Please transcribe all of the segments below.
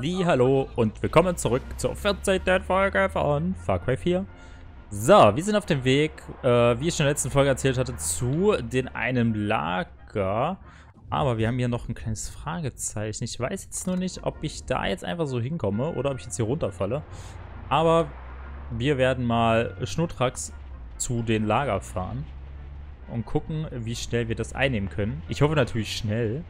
Hallo und willkommen zurück zur 14. Folge von Far Cry 4. So, wir sind auf dem Weg, äh, wie ich schon in der letzten Folge erzählt hatte, zu den einem Lager. Aber wir haben hier noch ein kleines Fragezeichen. Ich weiß jetzt nur nicht, ob ich da jetzt einfach so hinkomme oder ob ich jetzt hier runterfalle. Aber wir werden mal Schnurtrax zu den Lager fahren und gucken, wie schnell wir das einnehmen können. Ich hoffe natürlich schnell.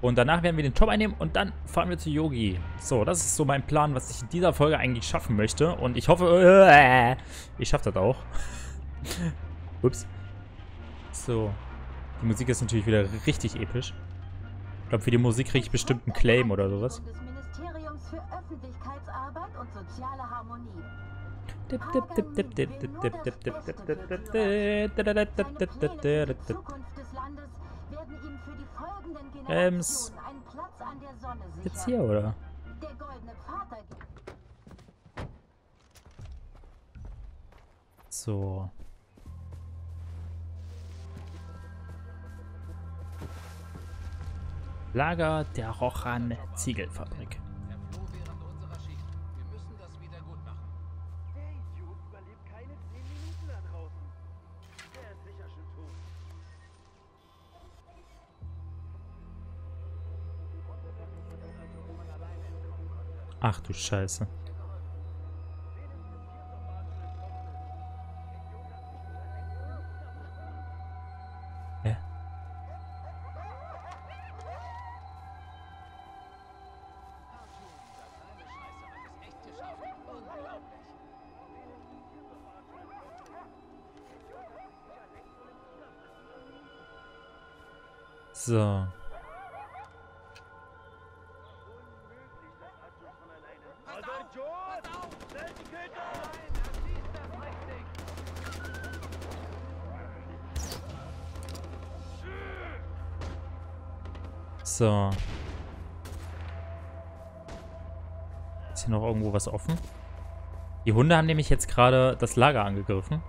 Und danach werden wir den Top einnehmen und dann fahren wir zu Yogi. So, das ist so mein Plan, was ich in dieser Folge eigentlich schaffen möchte. Und ich hoffe, äh, ich schaffe das auch. Ups. So. Die Musik ist natürlich wieder richtig episch. Ich glaube, für die Musik kriege ich bestimmt einen Claim oder sowas. Dip, dip, dip, dip, dip, dip, dip, dip, dip, dip, dip, dip, dip, Ems. Jetzt hier, oder? So. Lager der Rochan Ziegelfabrik. Ach du Scheiße. Hä? So. So. Ist hier noch irgendwo was offen? Die Hunde haben nämlich jetzt gerade das Lager angegriffen.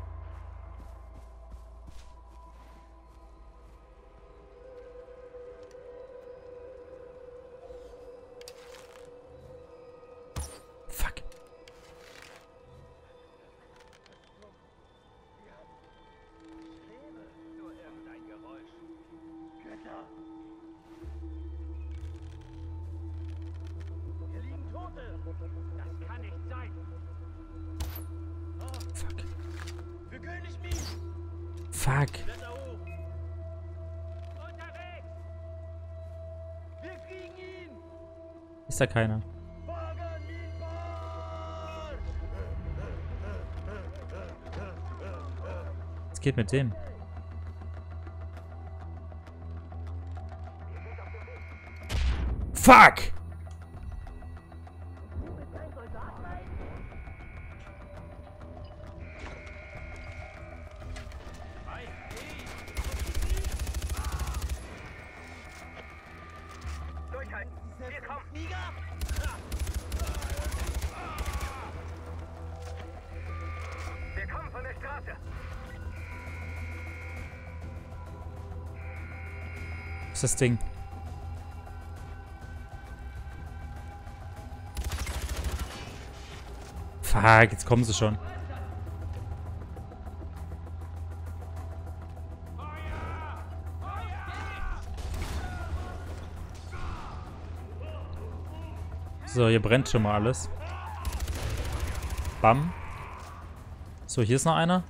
Fuck. Ist da keiner? Was geht mit dem? Fuck! Ist das Ding? Fuck, jetzt kommen sie schon. So, hier brennt schon mal alles. Bam. So, hier ist noch einer.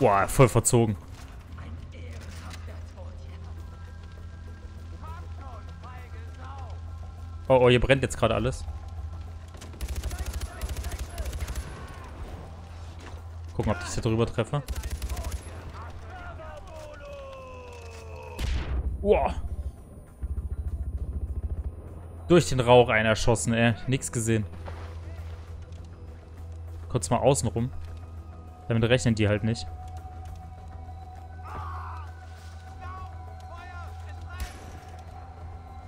Boah, voll verzogen. Oh, oh, hier brennt jetzt gerade alles. Gucken, ob ich hier drüber treffe. Wow. Durch den Rauch einer erschossen, ey. Nix gesehen. Kurz mal außen rum. Damit rechnen die halt nicht.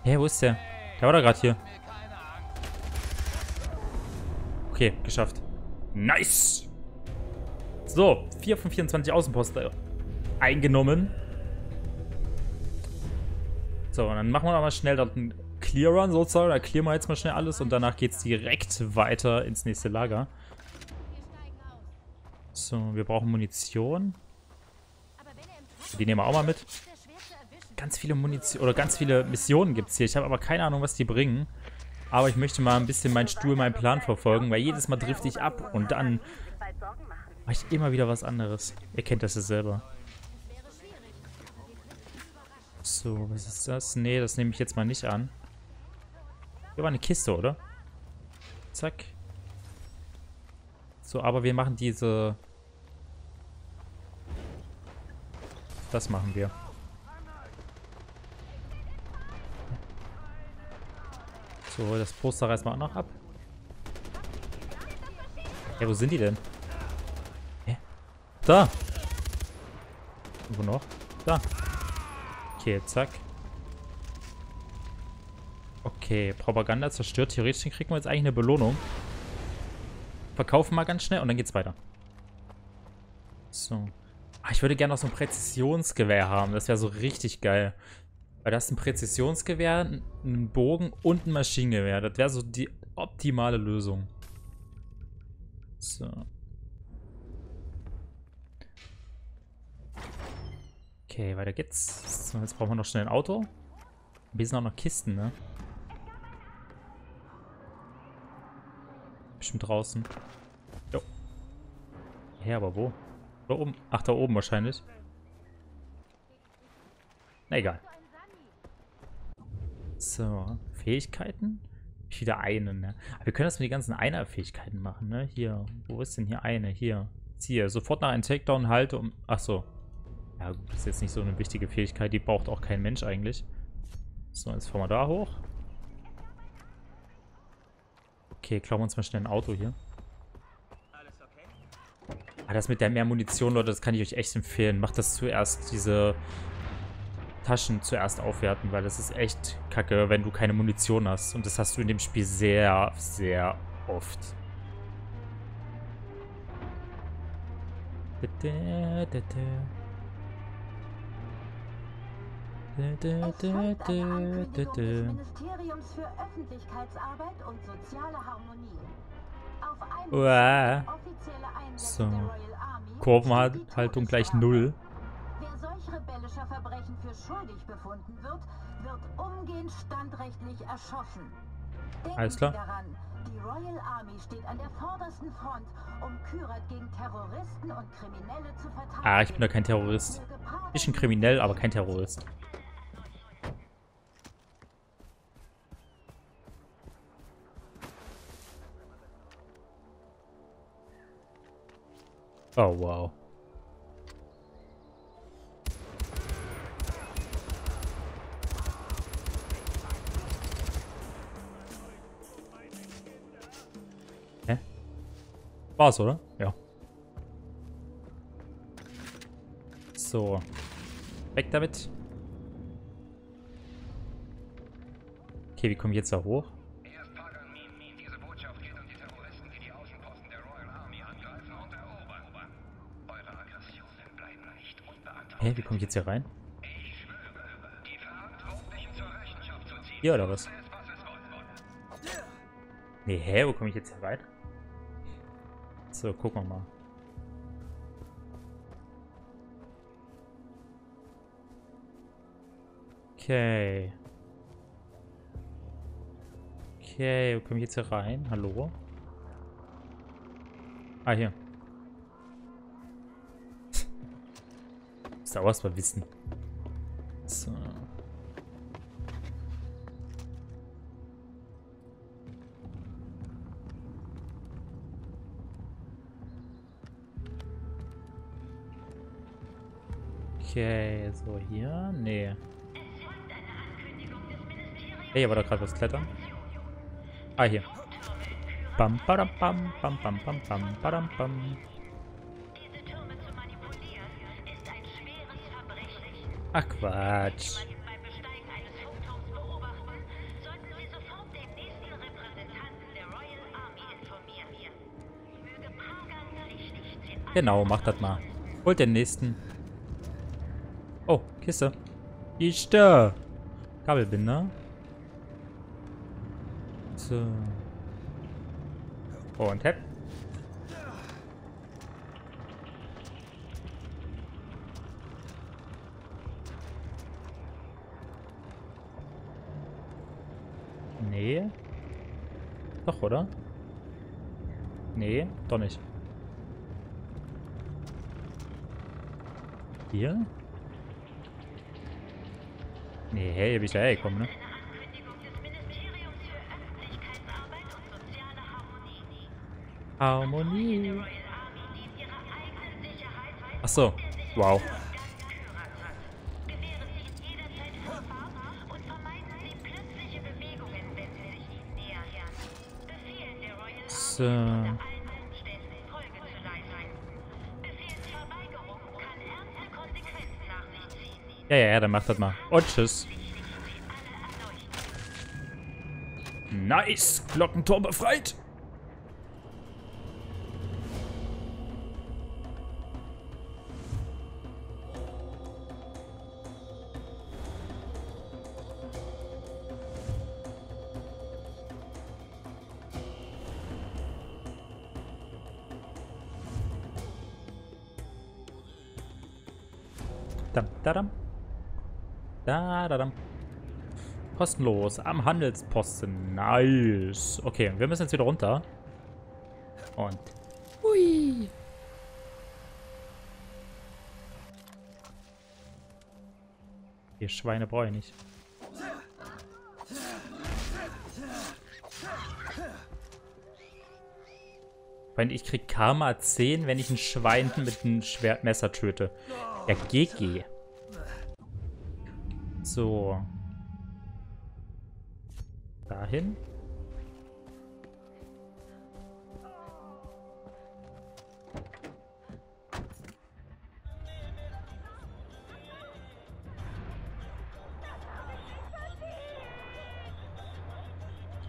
Hä, hey, wo ist der? Der war da gerade hier. Okay, geschafft. Nice! So, 4 von 24 Außenposten eingenommen. So, und dann machen wir noch mal schnell dort einen Clear Run sozusagen. Da clearen wir jetzt mal schnell alles und danach geht es direkt weiter ins nächste Lager. So, wir brauchen Munition. Die nehmen wir auch mal mit. Ganz viele Munition oder ganz viele Missionen gibt es hier. Ich habe aber keine Ahnung, was die bringen. Aber ich möchte mal ein bisschen meinen Stuhl, meinen Plan verfolgen, weil jedes Mal drifte ich ab und dann mache ich immer wieder was anderes. Ihr kennt das ja selber. So, was ist das? Nee, das nehme ich jetzt mal nicht an. Hier war eine Kiste, oder? Zack. So, aber wir machen diese... Das machen wir. So, das Poster reißen wir auch noch ab. Ja, wo sind die denn? Hä? Da! wo noch? Da. Okay, zack. Okay, Propaganda zerstört. Theoretisch kriegen wir jetzt eigentlich eine Belohnung. Verkaufen mal ganz schnell und dann geht's weiter. So. Ich würde gerne noch so ein Präzisionsgewehr haben. Das wäre so richtig geil. Weil das ist ein Präzisionsgewehr, ein Bogen und ein Maschinengewehr. Das wäre so die optimale Lösung. So. Okay, weiter geht's. So, jetzt brauchen wir noch schnell ein Auto. Wir sind auch noch Kisten, ne? Bestimmt draußen. Jo. Ja, aber wo? Da oben. Ach, da oben wahrscheinlich. Na egal. So, Fähigkeiten? Wieder eine, ne? Aber wir können das mit den ganzen Einer-Fähigkeiten machen, ne? Hier, wo ist denn hier eine? Hier. Hier, sofort nach einem Takedown halte um... Ach so. Ja gut, das ist jetzt nicht so eine wichtige Fähigkeit. Die braucht auch kein Mensch eigentlich. So, jetzt fahren wir da hoch. Okay, klauen wir uns mal schnell ein Auto hier. Ah, das mit der mehr Munition, Leute, das kann ich euch echt empfehlen. Macht das zuerst, diese Taschen zuerst aufwerten, weil das ist echt kacke, wenn du keine Munition hast. Und das hast du in dem Spiel sehr, sehr oft. Ministeriums für Öffentlichkeitsarbeit und soziale Harmonie. Uah. So. Kurvenhaltung gleich null rebellischer Verbrechen für schuldig befunden wird, wird umgehend standrechtlich erschossen. Denken Alles klar. Daran, die Royal Army steht an der vordersten Front, um Kyrat gegen Terroristen und Kriminelle zu verteidigen. Ah, ich bin da kein Terrorist. Ich bin kriminell, aber kein Terrorist. Oh, wow. War's, oder? Ja. So. Weg damit. Okay, wie komme ich jetzt da hoch? Hä, wie komme ich jetzt hier rein? Hier oder was? Nee, hä, wo komme ich jetzt hier rein? So, gucken wir mal. Okay. Okay, wo komme ich jetzt hier rein? Hallo? Ah, hier. Muss auch erstmal wissen. So. Okay, so hier. Nee. Hey, war da gerade was klettern? Ah, hier. Bam, badam, bam, bam, bam, bam, bam, badam, bam. Ach, Quatsch. Genau, macht das mal. Holt den nächsten. Oh, Kiste. Kiste. Kabelbinder. So. Und hepp. Nee. Doch, oder? Nee, doch nicht. Hier? Nee, hey, hier bin ich da hergekommen, ne? Harmonie. Ach so. Wow. So. Ja, ja, ja, dann macht das mal. Und tschüss. Nice! Glockentor befreit! Dam, dadam. Da, da, dam. Kostenlos am Handelsposten. Nice. Okay, wir müssen jetzt wieder runter. Und. Hui. Die Schweine brauche ich nicht. Weil ich krieg Karma 10, wenn ich ein Schwein mit einem Schwertmesser töte. Ja, GG. So. Dahin.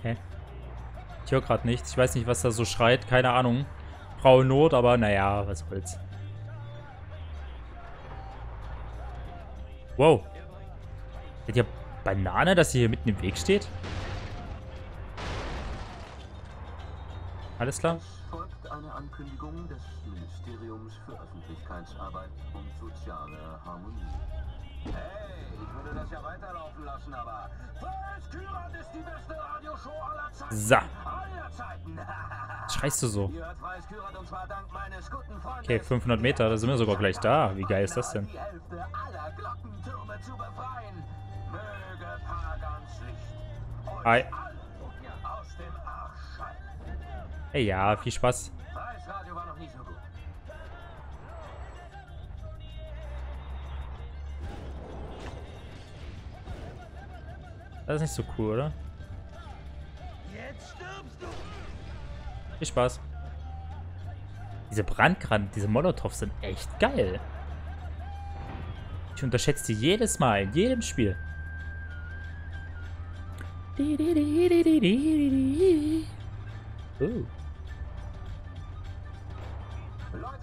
Hä? Ich höre gerade nichts. Ich weiß nicht, was da so schreit. Keine Ahnung. Frau Not, aber naja, was will's. Wow. Banane, dass sie hier mitten im Weg steht? Alles klar? Folgt eine Ankündigung des Ministeriums für Öffentlichkeitsarbeit und soziale Harmonie. Hey, ich würde das ja weiterlaufen lassen, aber Kyrat ist die beste Radioshow aller Zeiten. So. Aller Zeiten. Schreist du so? Okay, 500 Meter, da sind wir sogar gleich da. Wie geil ist das denn? Hi. Hey, ja, viel Spaß. Das ist nicht so cool, oder? Viel Spaß. Diese Brandgranate, diese Molotows sind echt geil. Ich unterschätze die jedes Mal, in jedem Spiel. Oh. Leute,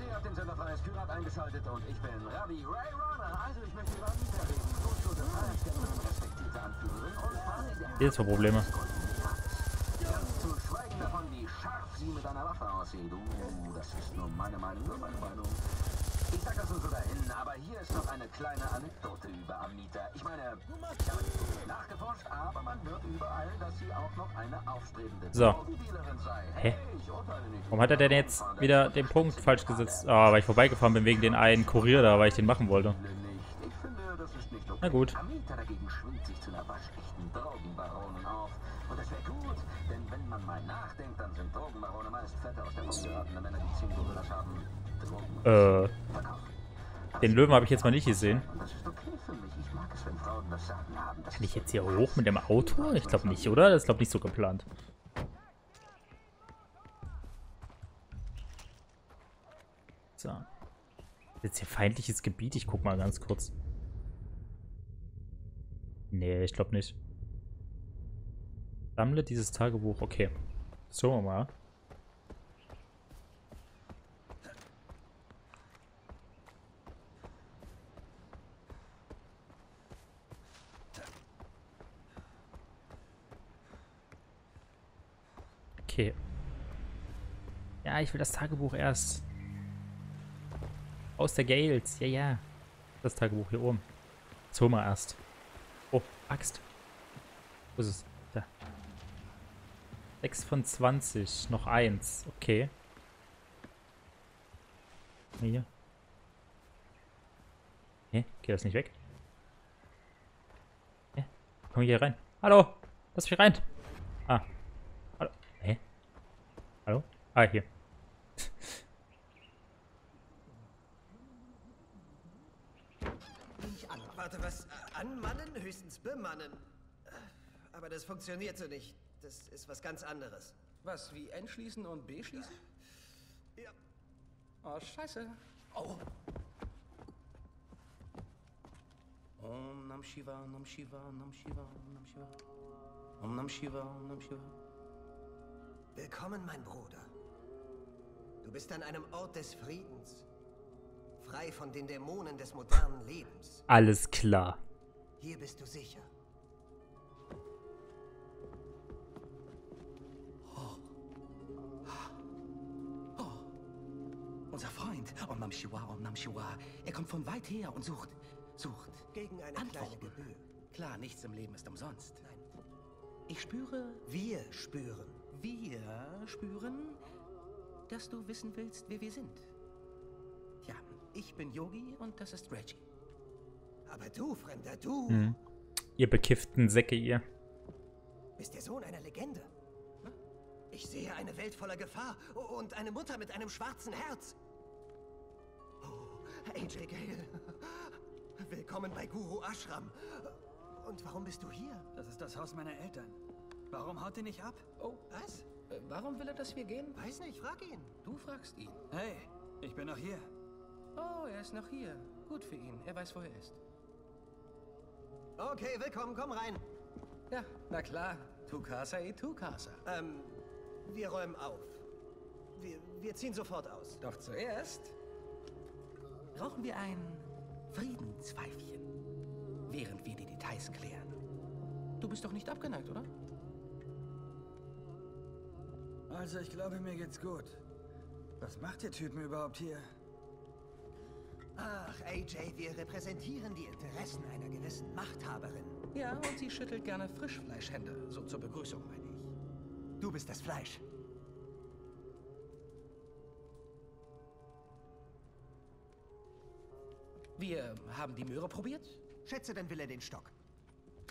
ihr habt den Sender Freies Kyrat eingeschaltet und ich bin Rabbi Ray Runner. Also ich möchte über Anita reden. Grundschule Freiheitskämpferin, respektierte Anführerin und Fahne der Hier zwar Probleme. Kleine Anekdote über Amita. Ich meine, nachgeforscht, aber man hört überall, dass sie auch noch eine aufstrebende So. Hä? Warum hat er denn jetzt wieder den Punkt falsch gesetzt? Ah, weil ich vorbeigefahren bin wegen den einen Kurier da, weil ich den machen wollte. Na gut. Amita dagegen schwingt sich zu einer waschechten Drogenbaronin auf. Und das wäre gut, denn wenn man mal nachdenkt, dann sind Drogenbarone meist fette aus der Mund geratene Männer, die 10 Gorillas haben. Drogen Äh. Den Löwen habe ich jetzt mal nicht gesehen. Ist Kann ich jetzt hier hoch mit dem Auto? Ich glaube nicht, oder? Das ist glaube nicht so geplant. So. Jetzt hier feindliches Gebiet. Ich guck mal ganz kurz. Nee, ich glaube nicht. Sammle dieses Tagebuch. Okay. So mal. Okay. Ja, ich will das Tagebuch erst. Aus der Gales. Ja, ja. Das Tagebuch hier oben. Das holen wir erst. Oh, Axt. Wo ist es? Da. 6 von 20. Noch eins. Okay. Hier. Hä? Geht das nicht weg? Hä? Komm hier rein? Hallo! Lass mich rein! Ah. Hallo? Ah, hier. Nicht an. Warte, was? Anmannen? Höchstens bemannen. Aber das funktioniert so nicht. Das ist was ganz anderes. Was, wie N schließen und B schließen? Ja. Oh, scheiße. Oh. Om Nam Shiva, Nam Shiva, Nam Shiva, Nam Shiva. Om Nam Shiva, Om Nam Shiva. Willkommen, mein Bruder. Du bist an einem Ort des Friedens. Frei von den Dämonen des modernen Lebens. Alles klar. Hier bist du sicher. Unser Freund, Om Nam Shiva, Om Nam Shiva. Er kommt von weit her und sucht, sucht. Gegen eine kleine Antworten. Gebühr. Klar, nichts im Leben ist umsonst. Nein. Ich spüre, Wir spüren. Wir spüren, dass du wissen willst, wer wir sind. Ja, ich bin Yogi und das ist Reggie. Aber du, Fremder, du Hm. Ihr bekifften Säcke, ihr. bist der Sohn einer Legende. Ich sehe eine Welt voller Gefahr und eine Mutter mit einem schwarzen Herz. Oh, AJ Gale. Willkommen bei Guru Ashram. Und warum bist du hier? Das ist das Haus meiner Eltern. Warum haut ihr nicht ab? Oh, Was? äh, warum will er, dass wir gehen? Weiß nicht, frag ihn. Du fragst ihn. Hey, ich bin noch hier. Oh, er ist noch hier. Gut für ihn. Er weiß, wo er ist. Okay, willkommen, komm rein. Ja, na klar. Tu casa e tu casa. Ähm, wir räumen auf. Wir, wir ziehen sofort aus. Doch zuerst rauchen wir ein Friedenspfeifchen, während wir die Details klären. Du bist doch nicht abgeneigt, oder? Also, ich glaube, mir geht's gut. Was macht ihr Typen überhaupt hier? Ach, AJ, wir repräsentieren die Interessen einer gewissen Machthaberin. Ja, und sie schüttelt gerne Frischfleischhände, so zur Begrüßung, meine ich. Du bist das Fleisch. Wir haben die Möhre probiert. Schätze, dann will er den Stock.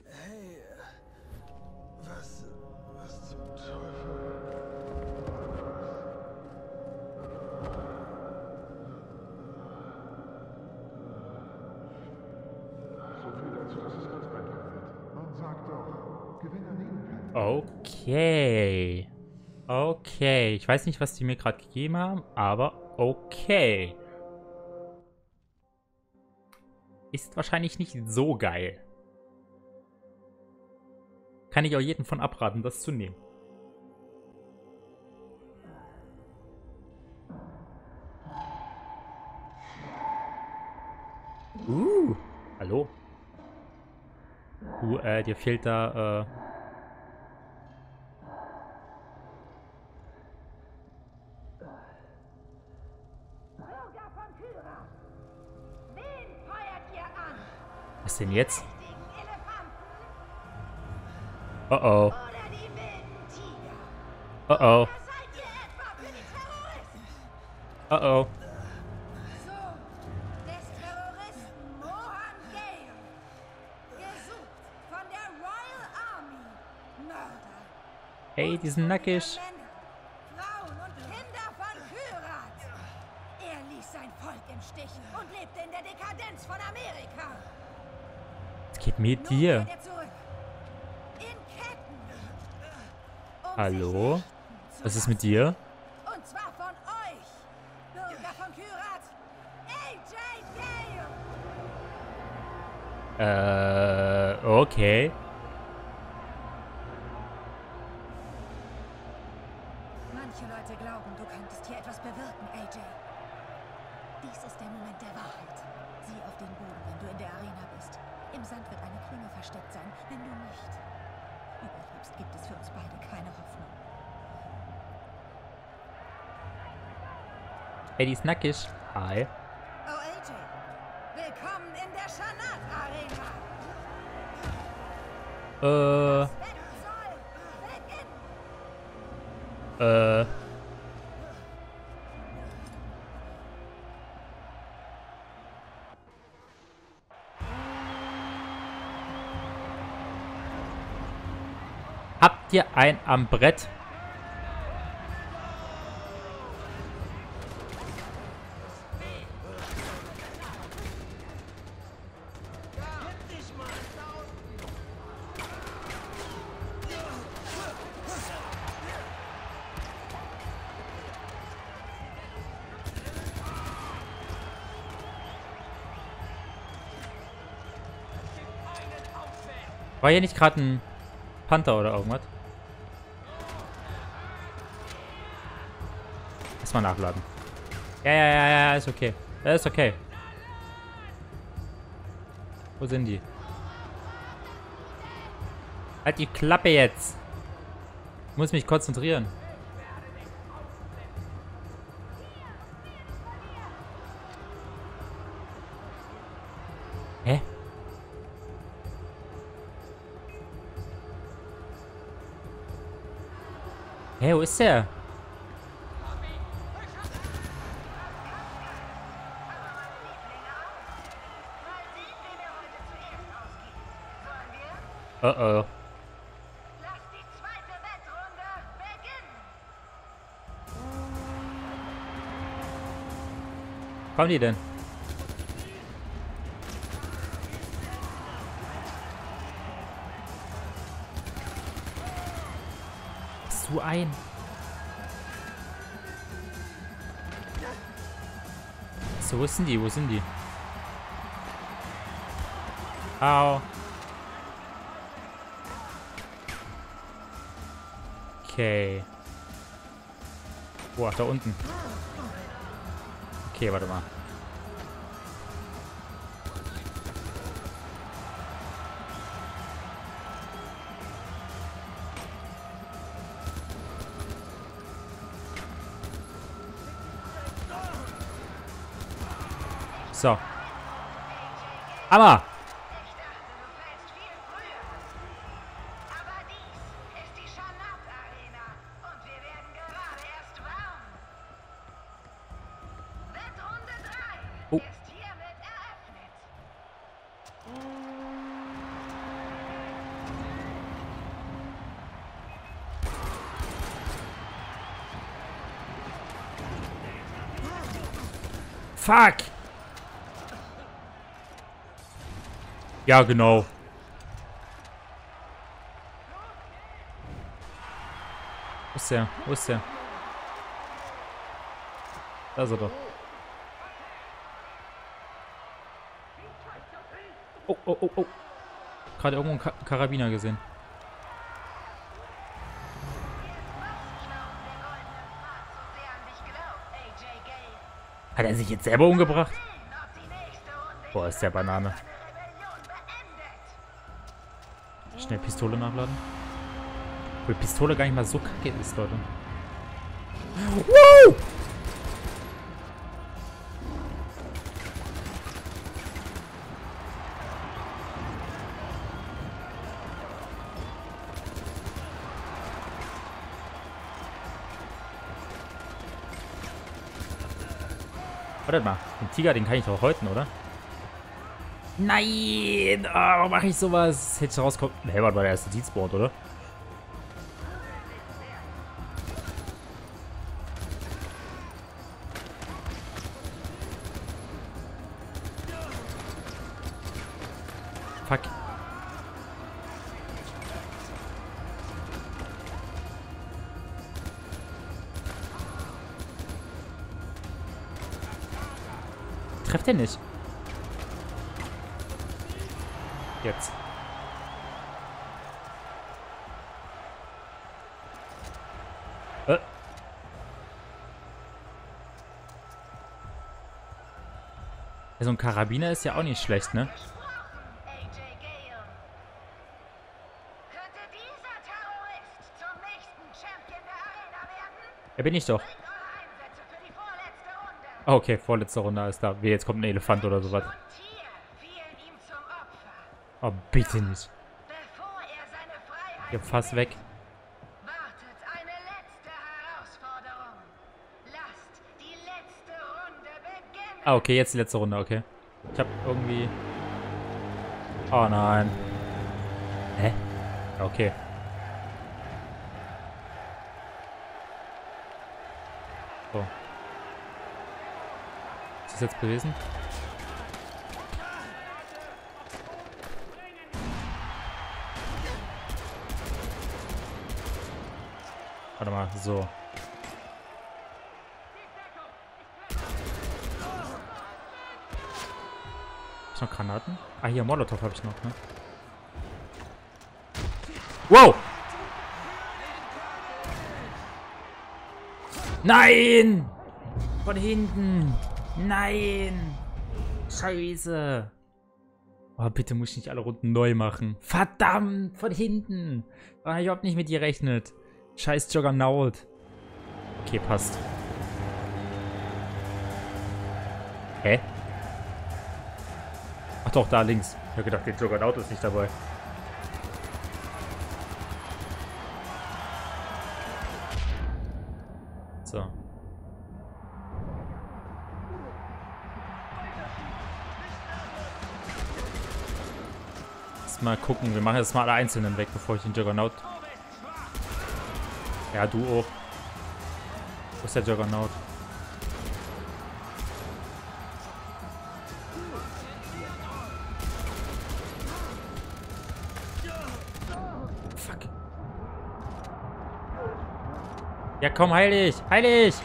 Hey, äh, was, Okay. Okay. Ich weiß nicht, was die mir gerade gegeben haben, aber okay. Ist wahrscheinlich nicht so geil. Kann ich auch jeden von abraten, das zu nehmen. Uh, hallo. Du, äh, dir fehlt da, äh, Bürger von Kyra! Wen feuert ihr an? was denn jetzt? Oh oh, oh oh, oh oh. Hey, die sind nackig. Frauen und Kinder von Kyrat. Er ließ sein Volk im Stich und lebte in der Dekadenz von Amerika. Was geht mit dir? kehrt er zurück. In Ketten. Um Hallo? Was ist mit dir? Und zwar von euch, Bürger von Kyrat. AJ Gale. Äh, okay. Ey, die ist nackig. Hi. Oh, AJ. Willkommen in der Schanat Arena. Äh, äh. Habt ihr ein am Brett? War hier nicht gerade ein Panther oder irgendwas? Erstmal nachladen. Ja, ja, ja, ja, ist okay. Ist okay. Wo sind die? Halt die Klappe jetzt. Ich muss mich konzentrieren. Hä, wo ist der? Oh oh. Lass die zweite Wettrunde beginnen. Kommen die denn? Wo sind die? Wo sind die? Au. Okay. Boah, da unten. Okay, warte mal. Wettrunde 3 Oh. ist hiermit eröffnet. Fuck! Ja, genau. Wo ist der? Wo ist der? Da ist er doch. Oh, oh, oh, oh. Gerade irgendwo einen Ka Karabiner gesehen. Hat er sich jetzt selber umgebracht? Boah, ist der Banane. eine Rebellion beendet. Schnell Pistole nachladen. Obwohl Pistole gar nicht mal so kacke ist, Leute. Woo! Warte mal, den Tiger, den kann ich doch häuten, oder? Nein! Oh, warum mache ich sowas? Hätte ich rauskommen. Hey, warte mal, der erste Dienstboard, oder? Fuck. Trefft er nicht. Jetzt. Äh. Ja, so ein Karabiner ist ja auch nicht schlecht, ne? Ja, bin ich doch. Oh, okay, vorletzte Runde ist da. Wie, jetzt kommt ein Elefant oder sowas. Oh, bitte nicht. Ich hab fast weg. wartet eine letzte Herausforderung. Lasst die letzte Runde beginnen. Ah, okay, jetzt die letzte Runde, okay. Ich hab irgendwie... Oh nein. Hä? Okay. So. Ist das jetzt gewesen? Warte mal, so. Hab ich noch Granaten? Ah, hier, Molotow habe ich noch, ne? Wow! Nein! Von hinten! Nein! Scheiße! Oh, bitte muss ich nicht alle Runden neu machen. Verdammt! Von hinten! Habe ich überhaupt nicht mit dir gerechnet. Scheiß Juggernaut. Okay, passt. Hä? Ach doch, da links. Ich habe gedacht, der Juggernaut ist nicht dabei. So. Jetzt mal gucken. Wir machen jetzt mal alle Einzelnen weg, bevor ich den Juggernaut... Ja, du auch. Wo ist der Juggernaut? Ja, komm, heil dich! Heil dich!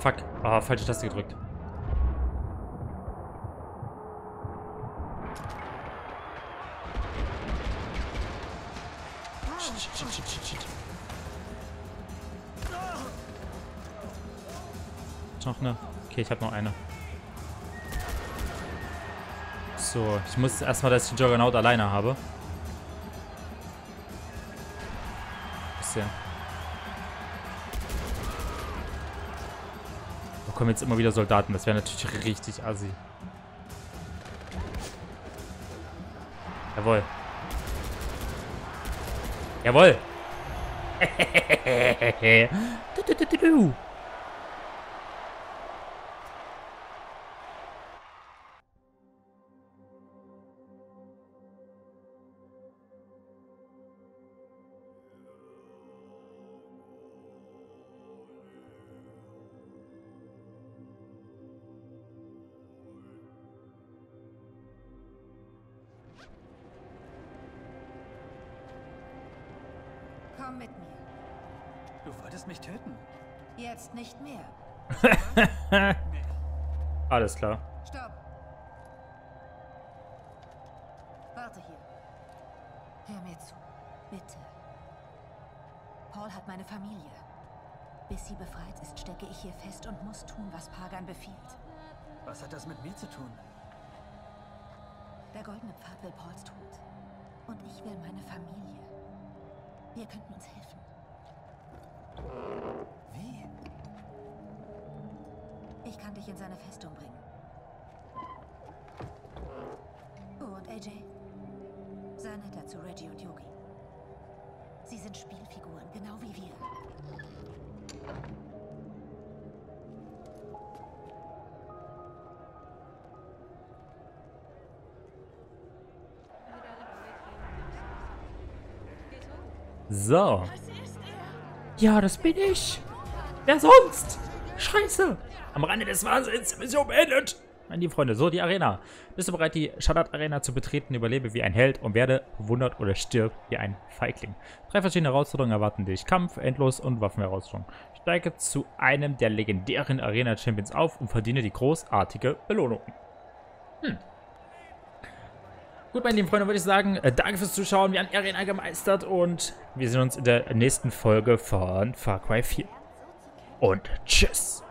Fuck. Ah, falsche Taste gedrückt. Noch eine? Okay, ich habe noch eine. So, ich muss erstmal, dass ich den Juggernaut alleine habe. Bisschen. Da kommen jetzt immer wieder Soldaten. Das wäre natürlich richtig assi. Jawohl. Jawohl. Komm mit mir. Du wolltest mich töten. Jetzt nicht mehr. Alles klar. Stopp. Warte hier. Hör mir zu. Bitte. Paul hat meine Familie. Bis sie befreit ist, stecke ich hier fest und muss tun, was Pagan befiehlt. Was hat das mit mir zu tun? Der goldene Pfad will Pauls Tod. Und ich will meine Familie. Wir könnten uns helfen. Wie? Ich kann dich in seine Festung bringen. Oh, und AJ? Sei netter zu Reggie und Yogi. Sie sind Spielfiguren, genau wie wir. So. Ja, das bin ich. Wer sonst? Scheiße. Am Rande des Wahnsinns. Mission beendet. Meine lieben Freunde, so die Arena. Bist du bereit, die Shadat Arena zu betreten? Überlebe wie ein Held und werde bewundert oder stirb wie ein Feigling. Drei verschiedene Herausforderungen erwarten dich. Kampf, Endlos und Waffenherausforderungen. Steige zu einem der legendären Arena-Champions auf und verdiene die großartige Belohnung. Hm. Gut, meine lieben Freunde, würde ich sagen, äh, danke fürs Zuschauen. Wir haben Arena gemeistert und wir sehen uns in der nächsten Folge von Far Cry 4. Und tschüss.